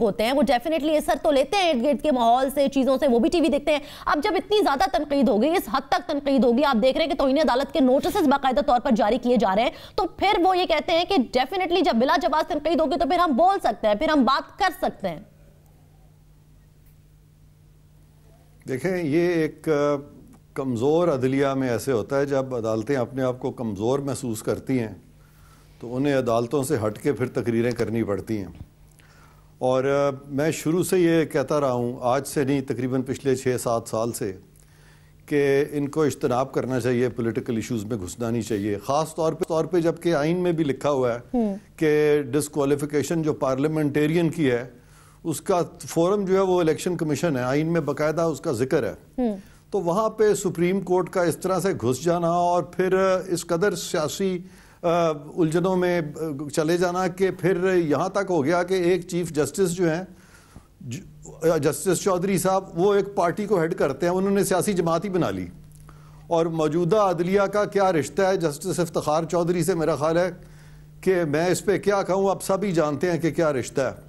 ہوتے ہیں، وہ ڈیفینیٹلی اثر تو لیتے ہیں ارد گرد کے ماحول سے، چیزوں سے، وہ بھی ٹی وی دیکھتے ہیں۔ اب جب اتنی زیادہ تنقید ہوگی اس حد تک تنقید ہوگی آپ دیکھ رہے ہیں کہ توہین عدالت کے نوٹسز باقاعدہ طور پر جاری کیے جا رہے ہیں۔ تو پھر وہ یہ کہتے ہیں کہ ڈیفینیٹلی جب بلا جواز تنقید ہوگی تو پھر ہم بول سکتے ہیں، پھر ہم بات کر سکتے ہیں۔ دیکھیں، یہ ایک کمزور عدلیہ میں ایسے ہوتا ہے، جب عدالتیں اپنے آپ کو کمزور محسوس کرتی ہیں، تو انہیں عدالتوں سے ہٹ کے پھر تقریریں کرنی پڑتی ہیں۔ اور میں شروع سے یہ کہتا رہا ہوں آج سے نہیں تقریباً پچھلے چھ سات سال سے کہ ان کو اجتناب کرنا چاہیے پولیٹیکل ایشوز میں گھسنا نہیں چاہیے۔ خاص طور پہ طور پہ جبکہ آئین میں بھی لکھا ہوا ہے کہ ڈسکوالیفیکیشن جو پارلیمنٹیرین کی ہے اس کا فورم جو ہے وہ الیکشن کمیشن ہے۔ آئین میں باقاعدہ اس کا ذکر ہے۔ تو وہاں پہ سپریم کورٹ کا اس طرح سے گھس جانا اور پھر اس قدر سیاسی الجھنوں میں چلے جانا کہ پھر یہاں تک ہو گیا کہ ایک چیف جسٹس جو ہیں جسٹس چودھری صاحب، وہ ایک پارٹی کو ہیڈ کرتے ہیں، انہوں نے سیاسی جماعت ہی بنا لی۔ اور موجودہ عدلیہ کا کیا رشتہ ہے؟ جسٹس افتخار چودھری سے میرا خیال ہے کہ میں اس پہ کیا کہوں، اب سب ہی جانتے ہیں کہ کیا رشتہ ہے۔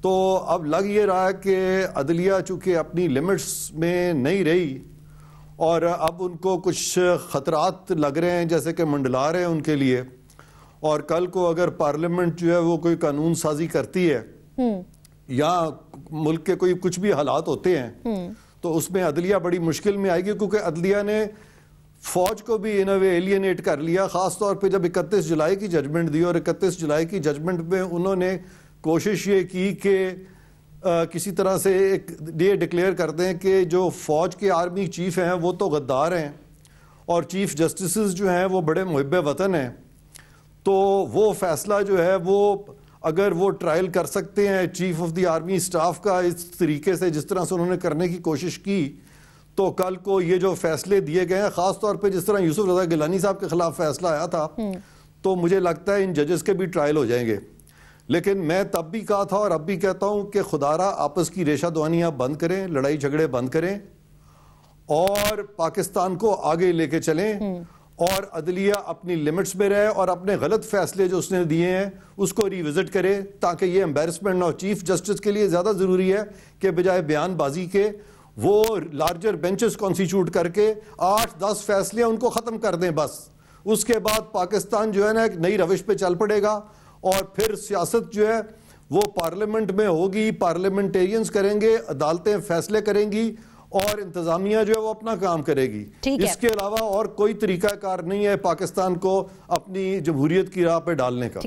تو اب لگ یہ رہا ہے کہ عدلیہ چونکہ اپنی لمٹس میں نہیں رہی اور اب ان کو کچھ خطرات لگ رہے ہیں جیسے کہ منڈلا رہے ہیں ان کے لیے۔ اور کل کو اگر پارلیمنٹ جو ہے وہ کوئی قانون سازی کرتی ہے یا ملک کے کوئی کچھ بھی حالات ہوتے ہیں تو اس میں عدلیہ بڑی مشکل میں آئے گی کیونکہ عدلیہ نے فوج کو بھی ان وے ایلینیٹ کر لیا۔ خاص طور پہ جب اکتیس جولائی کی ججمنٹ دی اور اکتیس جولائی کی ججمنٹ میں انہوں نے کوشش یہ کی کہ کسی طرح سے ایک یہ ڈکلیئر کرتے ہیں کہ جو فوج کے آرمی چیف ہیں وہ تو غدار ہیں۔ اور چیف جسٹسز جو ہیں وہ بڑے محب وطن ہیں۔ تو وہ فیصلہ جو ہے وہ اگر وہ ٹرائل کر سکتے ہیں chief of the army staff کا اس طریقے سے جس طرح سے انہوں نے کرنے کی کوشش کی تو کل کو یہ جو فیصلے دیے گئے ہیں خاص طور پہ جس طرح یوسف رضا گلانی صاحب کے خلاف فیصلہ آیا تھا تو مجھے لگتا ہے ان ججز کے بھی ٹرائل ہو جائیں گے۔ لیکن میں تب بھی کہا تھا اور اب بھی کہتا ہوں کہ خدارہ آپس کی ریشہ دوانیاں بند کریں، لڑائی جھگڑے بند کریں اور پاکستان کو آگے لے کے چلیں اور عدلیہ اپنی لمٹس میں رہے اور اپنے غلط فیصلے جو اس نے دیے ہیں اس کو ریوزٹ کرے تاکہ یہ امبیرسمنٹ نہ ہو چیف جسٹس کے لیے زیادہ ضروری ہے کہ بجائے بیان بازی کے وہ لارجر بینچز کانسٹیچیوٹ کر کے آٹھ دس فیصلے ان کو ختم کر دیں بس۔ اس کے بعد پاکستان جو ہے نا ایک نئی روش پہ چل پڑے گا۔ اور پھر سیاست جو ہے وہ پارلیمنٹ میں ہوگی پارلیمنٹیرینز کریں گے عدالتیں فیصلے کریں گی اور انتظامیہ جو ہے وہ اپنا کام کرے گی۔ اس کے علاوہ اور کوئی طریقہ کار نہیں ہے پاکستان کو اپنی جمہوریت کی راہ پہ ڈالنے کا۔